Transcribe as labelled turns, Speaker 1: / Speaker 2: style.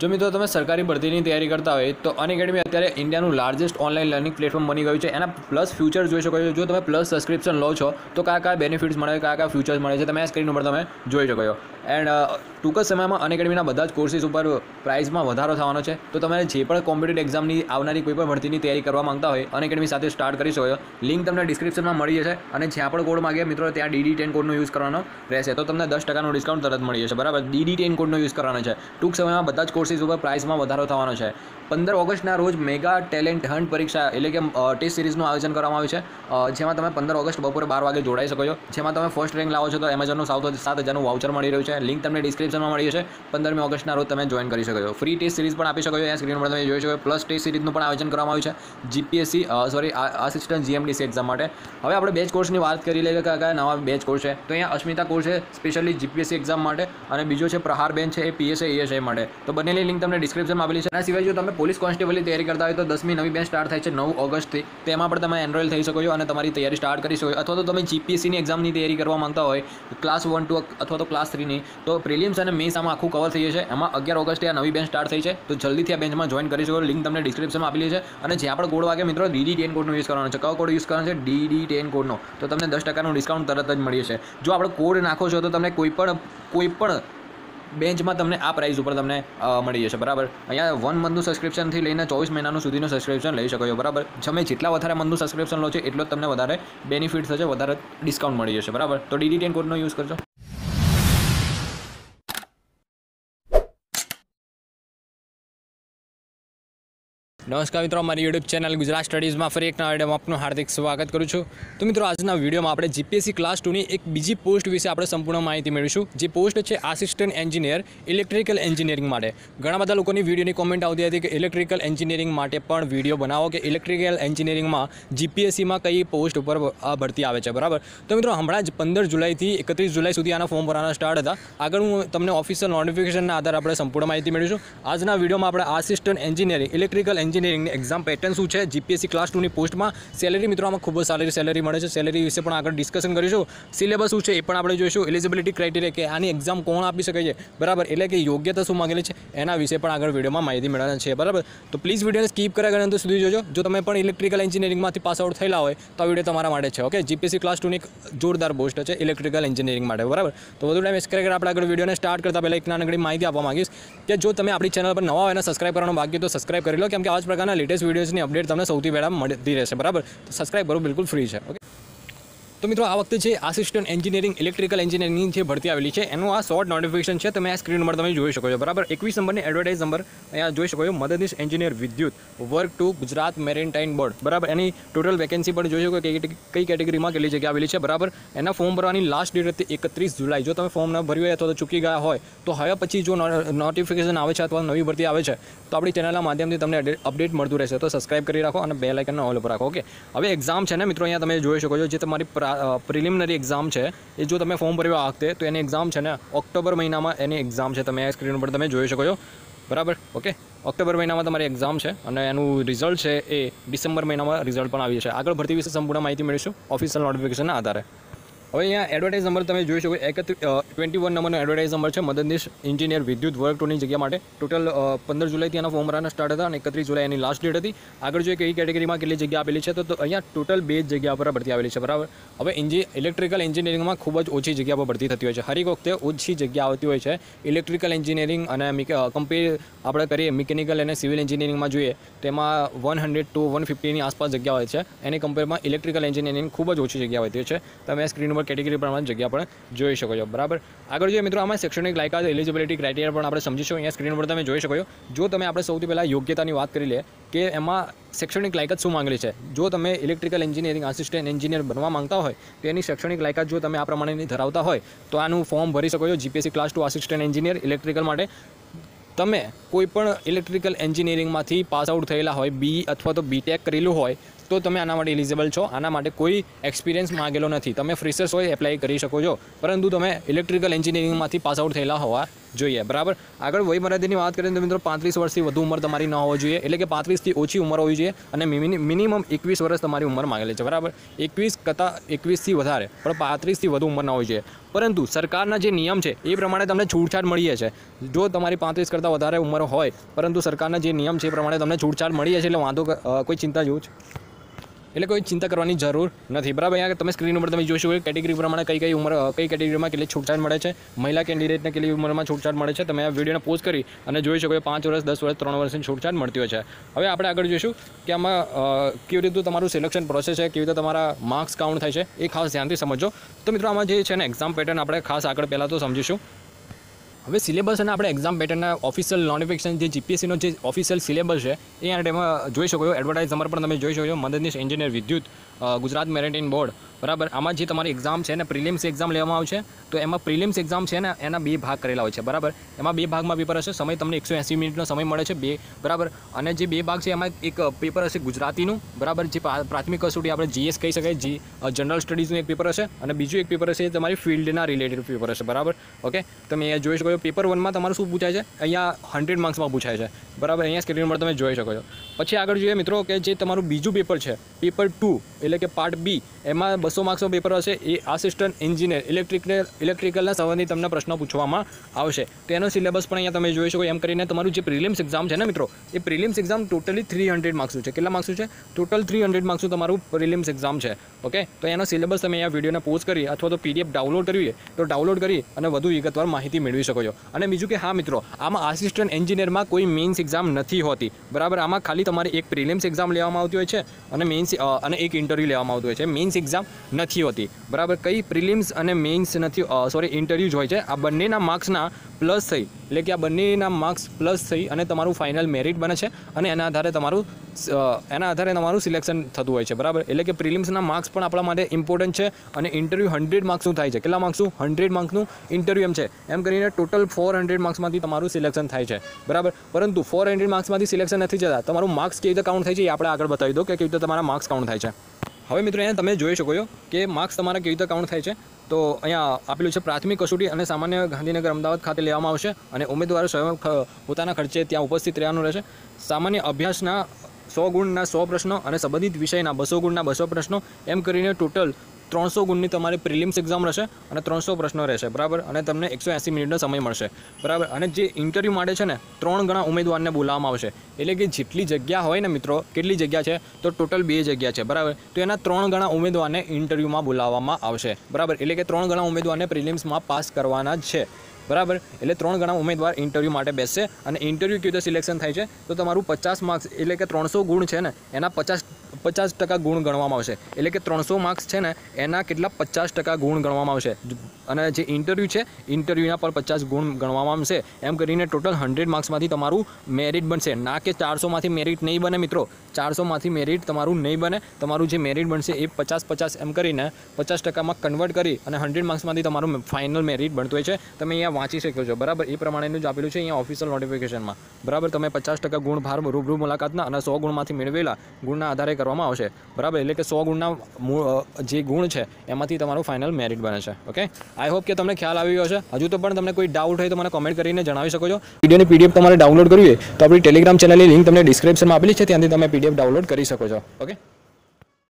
Speaker 1: જો મિત્રો તમે સરકારી ભરતીની તૈયારી કરતા હોય તો અનએકેડમી અત્યારે ઇન્ડિયાનું લાર્જેસ્ટ ઓનલાઈન લર્નિંગ પ્લેટફોર્મ બની ગયું છે. એના પ્લસ ફ્યુચર જોઈ શકો છો. જો તમે પ્લસ સબસ્ક્રિપ્શન લો છો, તો કયા કયા બેનિફિટ્સ મળે, કયા કયા ફ્યુચર્સ મળે છે, તમે આ સ્ક્રીન ઉપર તમે જોઈ શકો છો. એન્ડ ટૂંક જ સમયમાં અનએકેડમીના બધા જ કોર્સીસ ઉપર પ્રાઇસમાં વધારો થવાનો છે. તો તમે જે પણ કોમ્પિટેટિવ એક્ઝામની આવનારી કોઈ પણ ભરતીની તૈયારી કરવા માંગતા હોય અનએકેડમી સાથે સ્ટાર્ટ કરી શકો છો. લિંક તમને ડિસ્ક્રિપ્શનમાં મળી જશે અને જ્યાં પણ કોડ માગે મિત્રો, ત્યાં ડીડી ટેન કોડનો યુઝ કરવાનો રહેશે. તો તમને દસ ટકાનું ડિસ્કાઉન્ટ તરત મળી જશે. બરાબર? ડીડી ટેન કોડનો યુઝ કરવાનો છે. ટૂંક સમયમાં બધા જ કોર્સીસ ઉપર પ્રાઇસમાં વધારો થવાનો છે. પંદર ઓગસ્ટના રોજ મેગા ટેલેન્ટ હન્ટ પરીક્ષા એટલે કે ટેસ્ટ સિરીઝનું આયોજન કરવામાં આવ્યું છે. જેમાં તમે પંદર ઓગસ્ટ બપોરે બાર વાગે જોડાઈ શકો છો. જેમાં તમે ફર્સ્ટ રેન્ક લાવો છો તો એમેઝોનનું સાત સાત હજારનું વાઉચર મળી રહ્યું છે. લિંક તમને ડિસ્ક્રિપ્શનમાં મળી છે પંદરમી ઓગસ્ટના રોજ તમે જોઈન કરી શકો છો. ફ્રી ટેસ્ટ સિરીઝ પણ આપી શકો છો. એ સ્ક્રીન પર તમે જોઈ શકો પ્લસ ટેસ્ટ સિરીઝનું પણ આયોજન કરવામાં આવ્યું છે. GPSC sorry assistant GMDC exam માટે. હવે આપણે બેચ કોર્સની વાત કરી લઈએ કે કયા નવા બેચ કોર્સ છે. તો અહીંયા અસ્મિતા કોર્સ છે સ્પેશિયલી જીપીએસસી એક્ઝામ માટે. અને બીજો છે પ્રહાર બેન છે એ પીએસએ ઈએસઆઈ માટે. તો બંનેની લિંક તમને ડિસ્ક્રિપ્શનમાં આપેલી છે. આ સિવાય જો તમે પોલીસ કોન્સ્ટેબલની તૈયારી કરતા હોય તો દસમી નવી બેચ સ્ટાર્ટ થાય છે નવ ઓગસ્ટથી. તેમાં પણ તમે એનરોલ થઈ શકો છો અને તમારી તૈયારી સ્ટાર્ટ કરી શકો અથવા તો તમે જીપીએસસીની એક્ઝામની તૈયારી કરવા માંગતા હોય ક્લાસ વન ટુ અથવા તો ક્લાસ થ્રીની તો પ્રિલિમ્સ અને મેન્સ આમાં આખું કવર થઈ જશે. એમાં અગિયાર ઓગસ્ટે આ નવી બેન્ચ સ્ટાર્ટ થઈ છે. તો જલ્દીથી આ બેન્ચમાં જોઈન કરી શકો લિંક તમને ડિસ્ક્રિપ્શનમાં આપેલી છે. અને જ્યાં પણ કોડ વાગે મિત્રો ડીડી ટેન કોડનો યુઝ કરવાનો છે. કયો કોડ યુઝ કરવાનો છે? ડીડી ટેન કોડનો તો તમને દસ ટકાનું ડિસ્કાઉન્ટ તરત જ મળી છે જો આપણે કોડ નાખો છો તો તમને કોઈ પણ કોઈ પણ બેન્ચમાં તમને આ પ્રાઇસ ઉપર તમને મળી જશે, બરાબર? અહીંયા વન મંથનું સબસ્ક્રિપ્શનથી લઈને ચોવીસ મહિનાનું સુધીનું સબસ્ક્રિપ્શન લઈ શકો છો, બરાબર? તમે જેટલા વધારે મંથનું સબસ્ક્રિપ્શન લો છો, એટલો જ તમને વધારે બેનિફિટ થશે, વધારે ડિસ્કાઉન્ટ મળી જશે, બરાબર? તો ડીડી ટેન કોડનો યુઝ કરજો. નમસ્કાર મિત્રો, અમારી યુટ્યુબ ચેનલ ગુજરાત સ્ટડીઝમાં ફરી એક નવા આપનું હાર્દિક સ્વાગત કરું છું. તો મિત્રો, આજના વિડીયોમાં આપણે જીપીએસસી ક્લાસ ટુની એક બીજી પોસ્ટ વિશે આપણે સંપૂર્ણ માહિતી મેળવીશું. જે પોસ્ટ છે આસિસ્ટન્ટ એન્જિનિયર ઇલેક્ટ્રિકલ એન્જિનિયરિંગ માટે. ઘણા બધા લોકોની વિડીયોની કોમેન્ટ આવતી હતી કે ઇલેક્ટ્રિકલ એન્જિનિયરિંગ માટે પણ વીડિયો બનાવો કે ઇલેક્ટ્રિકલ એન્જિનિયરિંગમાં જીપીએસસીમાં કઈ પોસ્ટ ઉપર ભરતી આવે છે, બરાબર? તો મિત્રો, હમણાં જ પંદર જુલાઈથી એકત્રીસ જુલાઈ સુધી આના ફોર્મ ભરવાના સ્ટાર્ટ હતા. આગળ હું તમને ઓફિશિયલ નોટિફિકેશનના આધારે આપણે સંપૂર્ણ માહિતી મેળવીશું. આજના વિડીયોમાં આપણે આસિસ્ટન્ટ એન્જિનિયરિંગ ઇલેક્ટ્રિકલ એન્જિનિયરિંગની એક્ઝામ પેટર્ન શું છે? જીપીએસસી ક્લાસ ટુની પોસ્ટમાં સેલેરી મિત્રો, આમાં ખૂબ જ સારી સેલેરી મળે છે. સેલેરી વિશે પણ આગળ ડિસ્કશન કરીશું. સિલેબસ શું છે એ પણ આપણે જોઈશું. એલિજિબિલિટી ક્રાઇટેરિયા કે આની એક્ઝામ કોણ આપી શકે છે? બરાબર? એટલે કે યોગ્યતા શું માંગેલી છે? એના વિશે પણ આગળ વિડીયોમાં માહિતી મેળવવાના છે. બરાબર? તો પ્લીઝ વિડીયોને સ્કીપ કર્યા કરે અંત સુધી જોજો. જો તમે પણ ઇલેક્ટ્રિકલ એન્જિનિયરિંગમાંથી પાસ આઉટ થયેલા હોય, તો આ વીડિયો તમારા માટે છે. ઓકે જીપીએસસી ક્લાસ ટુની એક જોરદાર પોસ્ટ છે ઇલેક્ટ્રિકલ એન્જિનિયરિંગ માટે. બરાબર? તો વધુ ટાઈમ કર્યા આપણે આગળ વિડીયોને સ્ટાર્ટ કરતા પહેલાં એક નાનકડી માહિતી આપવા માગીશ કે જો તમે આપણી ચેનલ પર નવા હોય અને સબસ્ક્રાઇબ કરવાનું બાકી તો સબસ્ક્રાઈબ કરી લો. કેમ કે આવા જ પ્રકારના લેટેસ્ટ વિડીયોઝની અપડેટ તમને સૌથી પહેલાં મળતી રહેશે, બરાબર? તો સબસ્ક્રાઈબ કરો, બિલકુલ ફ્રી છે ઓકે તો મિત્રો, આ વખતે છે આસિસ્ટન્ટ એન્જિનિયરિંગ ઇલેક્ટ્રિકલ એન્જિનિયરિંગની જે ભરતી આવેલી છે, એનું આ શોર્ટ નોટિફિકેશન છે, તમે આ સ્ક્રીન નંબર તમે જોઈ શકો છો. બરાબર? એકવીસ નંબરની એડવર્ટાઇઝ નંબર અહીંયા જોઈ શકો છો. મદદનીશ એન્જિનિયર વિદ્યુત work two Gujarat maritime board બરાબર? એની ટોટલ વેકેન્સી પણ જોઈ શકો કઈ કઈ કેટેગરીમાં કેટલી જગ્યા આવેલી છે. બરાબર? એના ફોર્મ ભરવાની લાસ્ટ ડેટ હતી એકત્રીસ જુલાઈ. જો તમે ફોર્મ ન ભર્યું અથવા તો ચૂકી ગયા હોય, તો હવે પછી જો નોટિફિકેશન આવે છે અથવા નવી ભરતી આવે છે, તો આપણી ચેનલના માધ્યમથી તમને અપડેટ મળતું રહેશે. તો સબસ્ક્રાઇબ કરી રાખો અને બે લાઇકનને ઓલ ઉપર રાખો ઓકે હવે એક્ઝામ છે ને મિત્રો, અહીંયા તમે જોઈ શકો છો, જે તમારી પ્રિલિમિનરી એક્ઝામ છે, એ જો તમે ફોર્મ ભર્યું આ તો એની એક્ઝામ છે ને, ઓક્ટોબર મહિનામાં એની એક્ઝામ છે. તમે સ્ક્રીન ઉપર તમે જોઈ શકો છો. બરાબર? ઓકે? ઓક્ટોબર મહિનામાં તમારી એક્ઝામ છે અને એનું રિઝલ્ટ છે એ ડિસેમ્બર મહિનામાં રિઝલ્ટ પણ આવી છે આગળ ભરતી વિશે સંપૂર્ણ માહિતી મેળવીશું. ઓફિશિયલ નોટિફિકેશનના આધારે. હવે અહીંયા એડવર્ટાઇઝ નંબર તમે જોઈ શકો એકત્રીસ ટ્વેન્ટી વન નંબરનો એડવર્ટાઇઝ નંબર છે, મદદનીશ એન્જિનિયર વિદ્યુત વર્ક ટુની જગ્યા માટે. ટોટલ પંદર જુલાઈથી એના ફોર્મ ભરવાના સ્ટાર્ટ હતા અને એકત્રીસ જુલાઈ એની લાસ્ટ ડેટ હતી. આગળ જોઈએ કઈ કેટેગરીમાં કેટલી જગ્યા આપેલી છે. તો અહીંયા ટોટલ બે જગ્યા પર ભરતી આવેલી છે, બરાબર? હવે ઇન્જિ ઇલેક્ટ્રિકલ એન્જિનિયરિંગમાં ખૂબ જ ઓછી જગ્યા પર ભરતી થતી હોય છે. હરેક વખતે ઓછી જગ્યા આવતી હોય છે. ઇલેક્ટ્રિકલ એન્જિનિયરિંગ અને કમ્પેર આપણે કરીએ મિકેનિકલ અને સિવિલ એન્જિનિયરિંગમાં જોઈએ, તેમાં વન હંડ્રેડ ટુ વન ફિફ્ટીની આસપાસ જગ્યા હોય છે. એની કમ્પેરમાં ઇલેક્ટ્રિકલ એન્જિનિયરિંગ ખૂબ જ ઓછી જગ્યા હોય છે. તમે સ્ક્રીન ઉપર કેટેગરી પ્રમાણે જગ્યા પણ જોઈ શકો છો. બરાબર? આગળ જોઈએ મિત્રો, આમાં શૈક્ષણિક લાયકાત એલિજિબિલિટી ક્રાઇટેરિયા પણ આપણે સમજીશું. અહીંયા સ્ક્રીન પર તમે જોઈ શકો છો. જો તમે આપણે સૌથી પહેલાં યોગ્યતાની વાત કરી લે કે એમાં શૈક્ષણિક લાયકાત શું માંગેલી છે? જો તમે ઇલેક્ટ્રિકલ એન્જિનિયરિંગ આસિસ્ટન્ટ એન્જિનિયર બનવા માંગતા હોય, તો એની શૈક્ષણિક લાયકાત જો તમે આ પ્રમાણેની ધરાવતા હોય, તો આનું ફોર્મ ભરી શકો છો. GPSC class two assistant engineer electrical માટે. તમે કોઈપણ ઇલેક્ટ્રિકલ એન્જિનિયરિંગમાંથી પાસ આઉટ થયેલા હોય બી અથવા તો બીટેક કરેલું હોય તો તમે આના માટે એલિજિબલ છો. આના માટે કોઈ એક્સપિરિયન્સ માંગેલો નથી. તમે ફ્રેશર્સ હોય એપ્લાય કરી શકો છો. પરંતુ તમે ઇલેક્ટ્રિકલ એન્જિનિયરિંગમાંથી પાસ આઉટ થયેલા હોવા જોઈએ. બરાબર? આગળ વયમર્યાદાની વાત કરીએ તો મિત્રો પાંત્રીસ વર્ષથી વધુ ઉંમર તમારી ન હોવી જોઈએ. એટલે કે પાંત્રીસથી ઓછી ઉંમર હોવી જોઈએ અને મિનિમમ એકવીસ વર્ષ તમારી ઉંમર માંગેલી છે. બરાબર? એકવીસ કરતાં એકવીસથી વધારે, પણ પાંત્રીસથી વધુ ઉંમર ન હોવી જોઈએ. પરંતુ સરકારના જે નિયમ છે, એ પ્રમાણે તમને છૂટછાટ મળીએ છે. જો તમારી પાંત્રીસ કરતાં વધારે ઉંમર હોય, પરંતુ સરકારના જે નિયમ છે, એ પ્રમાણે તમને છૂટછાટ મળીએ છે, એટલે વાંધો કોઈ ચિંતા જેવું જ એટલે કોઈ ચિંતા કરવાની જરૂર નથી. બરાબર, અહીંયા તમે સ્ક્રીન ઉપર તમે જોશો કે કેટેગરી પ્રમાણે કઈ કઈ ઉંમર કઈ કેટેગરીમાં કેટલી છૂટછાટ મળે છે. મહિલા કેન્ડિડેટને કેટલી ઉંમરમાં છૂટછાટ મળે છે. તમે આ વિડીયોને પોઝ કરી અને જોઈ શકો પાંચ વર્ષ, દસ વર્ષ, ત્રણ વર્ષની છૂટછાટ મળતી હોય છે. હવે આપણે આગળ જોઈશું કે આમાં કેવી રીતે તમારું સિલેક્શન પ્રોસેસ છે, કેવી રીતે તમારા માર્ક્સ કાઉન્ટ થાય છે, એ ખાસ ધ્યાનથી સમજો તો મિત્રો, આમાં જે છે ને એક્ઝામ પેટર્ન આપણે ખાસ આગળ પહેલાં તો સમજીશું. હવે સિલેબસ અને આપણે એક્ઝામ પેટર્નના ઓફિશિયલ નોટિફિકેશન જે જીપીએસસીનો જે ઓફિશિયલ સિલેબસ છે, એ આ ટાઈમમાં જોઈ શકો છો. એડવર્ટાઇઝ નંબર પણ તમે જોઈ શકો છો. મદદનીશ એન્જિનિયર વિદ્યુત ગુજરાત મેરેટાઇન બોર્ડ બરાબર? આમાં જે તમારી એક્ઝામ છે ને પ્રિલિમ્સ એક્ઝામ લેવામાં આવશે તો એમાં પ્રિલિમ્સ એક્ઝામ છે ને, એના બે ભાગ કરેલા હોય છે, બરાબર? એમાં બે ભાગમાં પેપર હશે, સમય તમને એકસો એંસી મિનિટનો સમય મળે છે, બે, બરાબર? અને જે બે ભાગ છે, એમાં એક પેપર હશે ગુજરાતીનું, બરાબર? જે પ્રાથમિક કસોટી આપણે જીએસ કહી શકાય જી જનરલ સ્ટડીઝનું એક પેપર હશે, અને બીજું એક પેપર હશે, એ તમારી ફિલ્ડના રિલેટેડ પેપર હશે, બરાબર? ઓકે? તમે અહીંયા જોઈ શકો છો પેપર વનમાં તમારું શું પૂછાય છે? અહીંયા હંડ્રેડ માર્ક્સમાં પૂછાય છે, બરાબર? અહીંયા સ્ક્રીન પર તમે જોઈ શકો છો. પછી આગળ જોઈએ મિત્રો કે જે તમારું બીજું પેપર છે પેપર ટુ એટલે કે પાર્ટ બી એમાં બસો માર્ક્સનો પેપર હશે, એ આસિસ્ટન્ટ એન્જિનિયર ઇલેક્ટ્રિકલ ઇલેક્ટ્રિકલના સંબંધિત તમને પ્રશ્નો પૂછવામાં આવશે. તો એનો સિલેબસ પણ અહીંયા તમે જોઈ શકો, એમ કરીને તમારું જે પ્રિલિમ્સ એક્ઝામ છે ને મિત્રો, એ prelims exam totally three hundred માર્ક્સનું છે. કેટલા માર્ક્સનું છે? ટોટલ થ્રી હંડ્રેડ માર્ક્સનું તમારું પ્રિલિમ્સ એક્ઝામ છે. ઓકે તો એનો સિલેબસ તમે અહીંયા વિડીયોને પોઝ કરી અથવા તો પીડીએફ ડાઉનલોડ કરવી તો ડાઉનલોડ કરી અને વધુ વિગતવાર માહિતી મેળવી શકો છો. અને બીજું કે હા મિત્રો, આમાં આસિસ્ટન્ટ એન્જિનિયરમાં કોઈ મેઇન્સ એક્ઝામ નથી હોતી. બરાબર? આમાં ખાલી તમારે એક પ્રિલિમ્સ એક્ઝામ લેવામાં આવતી હોય છે અને મેઇન્સ અને એક ઇન્ટરવ્યૂ લેવામાં આવતું હોય છે. મેઇન્સ એક્ઝામ નથી હોતી. બરાબર, કઈ પ્રિલિમ્સ અને મેઇન્સ નથી સોરી ઇન્ટરવ્યૂ જ હોય છે. આ બંનેના માર્ક્સના પ્લસ થઈ. એટલે કે આ બંનેના માર્ક્સ પ્લસ થઈ અને તમારું ફાઇનલ મેરિટ બને છે અને એના આધારે તમારું એના આધારે તમારું સિલેક્શન થતું હોય છે. બરાબર? એટલે કે પ્રિલિમ્સના માર્ક્સ પણ આપણા માટે ઇમ્પોર્ટન્ટ છે અને ઇન્ટરવ્યૂ હંડ્રેડ માર્ક્સનું થાય છે. કેટલા માર્ક્સનું હંડ્રેડ માર્ક્સનું ઇન્ટરવ્યૂ એમ છે. એમ કરીને ટોટલ ફોર હંડ્રેડ માર્ક્સમાંથી તમારું સિલેક્શન થાય છે. બરાબર? પરંતુ ફોર હંડ્રેડ માર્ક્સમાંથી સિલેક્શન નથી જતા. તમારું માર્ક્સ કેવી રીતે કાઉન્ટ થાય છે એ આપણે આગળ બતાવી દો કે કેવી રીતે તમારા માર્ક્સ કાઉન્ટ થાય છે. હવે મિત્રો અહીંયા તમે જોઈ શકો છો કે માર્ક્સ તમારા કેવી રીતે કાઉન્ટ થાય છે. તો અહીંયા આપેલું છે પ્રાથમિક કસોટી અને સામાન્ય ગાંધીનગર અમદાવાદ ખાતે લેવામાં આવશે અને ઉમેદવારો સ્વયં પોતાના ખર્ચે ત્યાં ઉપસ્થિત રહેવાનું રહેશે. સામાન્ય અભ્યાસના સો ગુણના સો પ્રશ્નો અને સંબંધિત વિષયના બસો ગુણના બસો પ્રશ્નો, એમ કરીને ટોટલ ત્રણસો ગુણની તમારી પ્રિલિમ્સ એક્ઝામ રહેશે અને ત્રણસો પ્રશ્નો રહેશે, બરાબર? અને તમને એકસો એંસી મિનિટનો સમય મળશે, બરાબર? અને જે ઇન્ટરવ્યૂ માટે છે ને, ત્રણ ગણા ઉમેદવારને બોલાવવામાં આવશે. એટલે કે જેટલી જગ્યા હોય ને મિત્રો, કેટલી જગ્યા છે, તો ટોટલ બે જગ્યા છે, બરાબર? તો એના ત્રણ ગણા ઉમેદવારને ઇન્ટરવ્યૂમાં બોલાવવામાં આવશે, બરાબર? એટલે કે ત્રણ ગણા ઉમેદવારને પ્રિલિમ્સમાં પાસ કરવાના જ છે. બરાબર? એટલે ત્રણ ગણા ઉમેદવાર ઇન્ટરવ્યૂ માટે બેસશે અને ઇન્ટરવ્યૂ કેવી રીતે સિલેક્શન થાય છે? તો તમારું પચાસ માર્ક્સ એટલે કે ત્રણસો ગુણ છે ને, એના પચાસ પચાસ ટકા ગુણ ગણવામાં આવશે. એટલે કે ત્રણસો માર્ક્સ છે ને, એના કેટલા પચાસ ટકા ગુણ ગણવામાં આવશે. અને જે ઇન્ટરવ્યૂ છે, ઇન્ટરવ્યૂના પર પચાસ ગુણ ગણવામાં આવશે. એમ કરીને ટોટલ હંડ્રેડ માર્ક્સમાંથી તમારું મેરિટ બનશે. ના કે ચારસોમાંથી મેરિટ નહીં બને મિત્રો. ચારસોમાંથી મેરિટ તમારું નહીં બને. તમારું જે મેરિટ બનશે એ પચાસ પચાસ એમ કરીને પચાસ ટકામાં કન્વર્ટ કરી અને હંડ્રેડ માર્ક્સમાંથી તમારું ફાઇનલ મેરિટ બનતું હોય છે. તમે અહીંયા વાંચી શકો છો. બરાબર? એ પ્રમાણેનું જ આપેલું છે અહીંયા ઓફિશિયલ નોટિફિકેશનમાં બરાબર? તમે પચાસ ટકા ગુણ ભાર રૂબરૂ મુલાકાતના અને સો ગુણમાંથી મેળવેલા ગુણના આધારે કરવામાં આવશે. બરાબર? એટલે કે સો ગુણના જે ગુણ છે, એમાંથી તમારું ફાઇનલ મેરિટ બને છે. ઓકે આઈ હોપ કે તમને ખ્યાલ આવી ગયો છે હજુ તો પણ તમને કોઈ ડાઉટ હોય તો મને કોમેન્ટ કરીને જણાવી શકો છો. વિડીયોની પીડીએફ તમારે ડાઉનલોડ કરવી હોય તો આપણી ટેલિગ્રામ ચેનલની લિંક તમને ડિસ્ક્રિપ્શનમાં આપેલી છે. ત્યાંથી તમે પીડીએફ ડાઉનલોડ કરી શકો છો. ઓકે